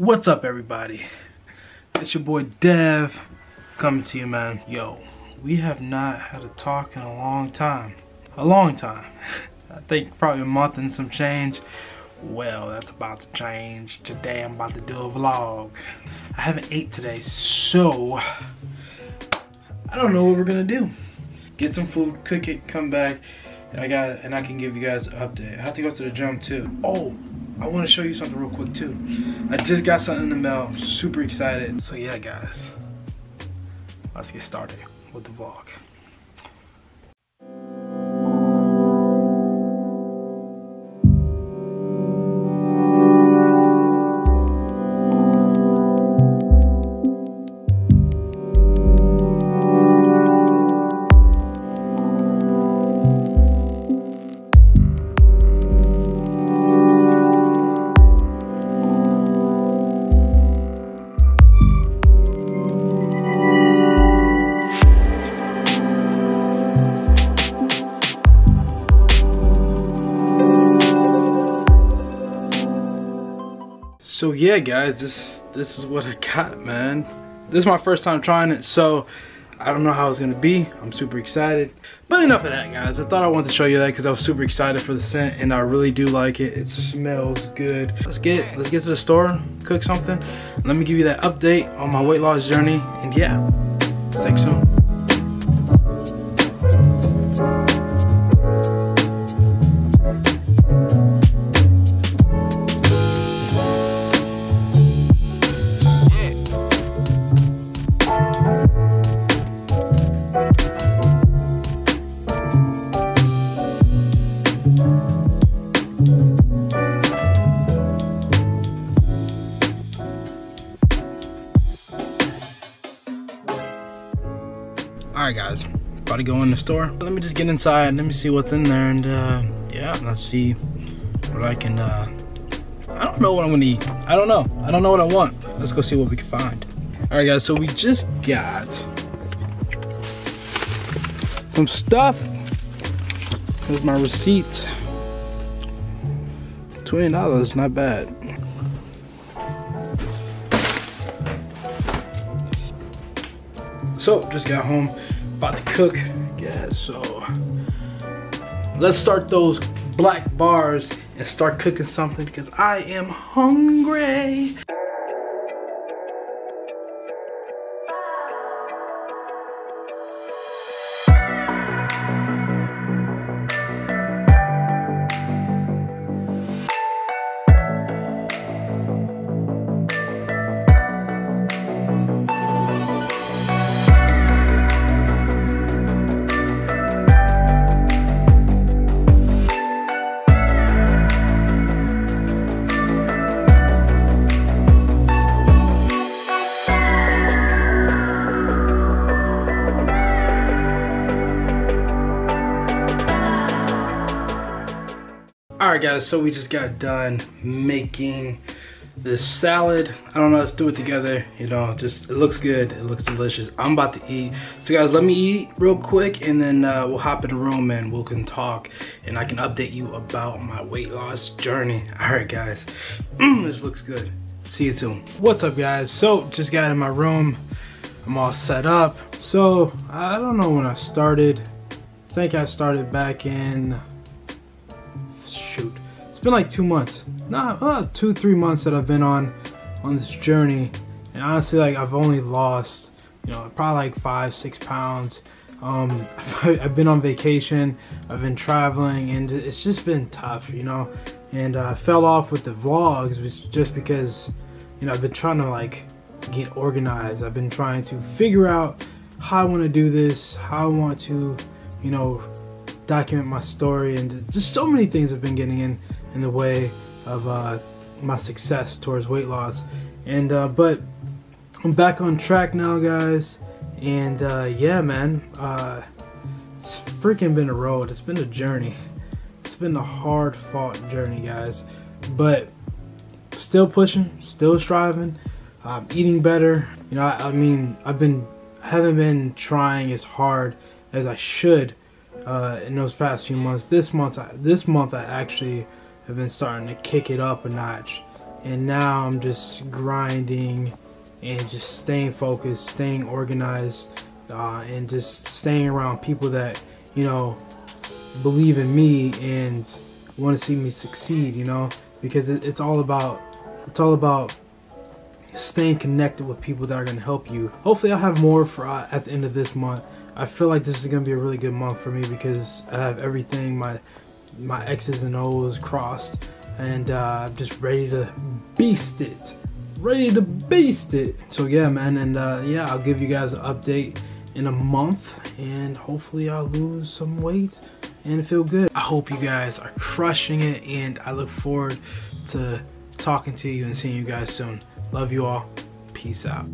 What's up, everybody? It's your boy Dev coming to you, man. Yo, we have not had a talk in a long time. A long time. I think probably a month and some change. Well, that's about to change. Today I'm about to do a vlog. I haven't ate today, so I don't know what we're gonna do. Get some food, cook it, come back, I got it, and I can give you guys an update. I have to go to the gym too. Oh, I want to show you something real quick too. I just got something in the mail. I'm super excited. So yeah, guys, let's get started with the vlog. So yeah, guys, this this is what I got, man. This is my first time trying it, so I don't know how it's gonna be. I'm super excited. But enough of that, guys. I thought I wanted to show you that because I was super excited for the scent, and I really do like it. It smells good. Let's get let's get to the store, cook something. Let me give you that update on my weight loss journey, and yeah, stay tuned. Right guys. About to go in the store. Let me just get inside. Let me see what's in there and uh yeah let's see what i can uh i don't know what i'm gonna eat. I don't know. I don't know what i want. Let's go see what we can find. All right guys so we just got some stuff. Here's my receipt. 20 dollars not bad. So, just got home, about to cook. Yeah, so let's start those black bars and start cooking something because I am hungry. Guys, so we just got done making this salad. I don't know, let's do it together. You know, just, it looks good, it looks delicious. I'm about to eat. So guys, let me eat real quick and then uh, we'll hop in the room and we can talk and I can update you about my weight loss journey. Alright guys, mm, this looks good. See you soon. What's up guys? So, just got in my room. I'm all set up. So, I don't know when I started. I think I started back in it's been like two months. Not uh, two three months that i've been on on this journey. And honestly like i've only lost you know probably like five six pounds. Um i've been on vacation. I've been traveling and it's just been tough you know? And uh, i fell off with the vlogs just because you know i've been trying to like get organized. I've been trying to figure out how i want to do this how i want to you know document my story and just so many things have been getting in in the way of uh, my success towards weight loss. And uh, but I'm back on track now guys. And uh, yeah man uh, it's freaking been a road. It's been a journey. It's been a hard fought journey guys. But still pushing still striving. Eating better. You know I, I mean I've been haven't been trying as hard as I should uh, in those past few months. This month, I, this month I actually have been starting to kick it up a notch. and now I'm just grinding and just staying focused, staying organized, uh, and just staying around people that you know believe in me and want to see me succeed. You know, because it, it's all about it's all about staying connected with people that are going to help you. Hopefully, I'll have more for uh, at the end of this month. I feel like this is going to be a really good month for me because I have everything my my X's and O's crossed and uh, I'm just ready to beast it. Ready to beast it. So yeah, man, and uh, yeah, I'll give you guys an update in a month and hopefully I'll lose some weight and feel good. I hope you guys are crushing it and I look forward to talking to you and seeing you guys soon. Love you all. Peace out.